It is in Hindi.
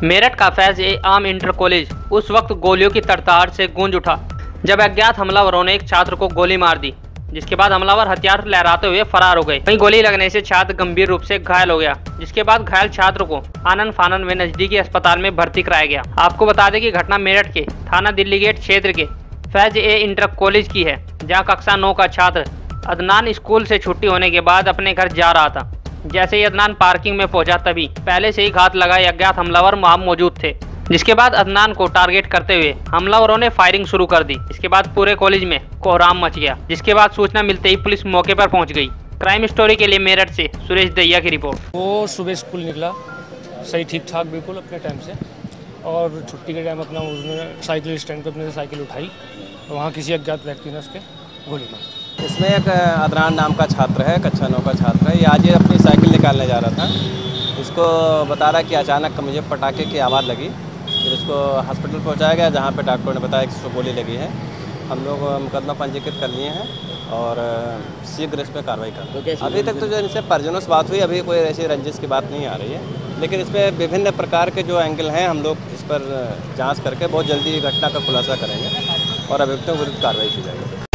मेरठ का फैज ए आम इंटर कॉलेज उस वक्त गोलियों की तड़ताड़ से गूंज उठा, जब अज्ञात हमलावरों ने एक छात्र को गोली मार दी, जिसके बाद हमलावर हथियार लहराते हुए फरार हो गए। वहीं गोली लगने से छात्र गंभीर रूप से घायल हो गया, जिसके बाद घायल छात्र को आनंद फानन में नजदीकी अस्पताल में भर्ती कराया गया। आपको बता दें कि घटना मेरठ के, थाना दिल्ली गेट क्षेत्र के, फैज ए इंटर कॉलेज की है, जहाँ कक्षा नौ का छात्र अदनान स्कूल से छुट्टी होने के बाद अपने घर जा रहा था। जैसे ही अदनान पार्किंग में पहुँचा तभी पहले से ही घात लगाए अज्ञात हमलावर वहाँ मौजूद थे। जिसके बाद अदनान को टारगेट करते हुए हमलावरों ने फायरिंग शुरू कर दी। इसके बाद पूरे कॉलेज में कोहराम मच गया, जिसके बाद सूचना मिलते ही पुलिस मौके पर पहुँच गई। क्राइम स्टोरी के लिए मेरठ से सुरेश दैया की रिपोर्ट। वो सुबह स्कूल निकला, सही ठीक ठाक बिल्कुल अपने टाइम से। और छुट्टी के टाइम अपना उसने साइकिल स्टैंड पे अपने साइकिल उठाई, वहाँ किसी अज्ञात व्यक्ति ने उसके गोली मारी इसमें एक अदनान नाम का छात्र है कक्षा नौ का छात्र है। ये आज ये अपनी साइकिल निकालने जा रहा था। इसको बता रहा कि अचानक मुझे पटाखे की आवाज़ लगी। फिर इसको हॉस्पिटल पहुँचाया गया जहाँ पे डॉक्टरों ने बताया कि इसको गोली लगी है। हम लोग मुकदमा पंजीकृत कर लिए हैं और शीघ्र इस पर कार्रवाई कर। तो अभी तक तो जो इनसे परिजनों से बात हुई अभी कोई ऐसी रंजिश की बात नहीं आ रही है। लेकिन इस पर विभिन्न प्रकार के जो एंगल हैं हम लोग इस पर जाँच करके बहुत जल्दी घटना का खुलासा करेंगे और अभियुक्तों विरुद्ध कार्रवाई की जाएगी।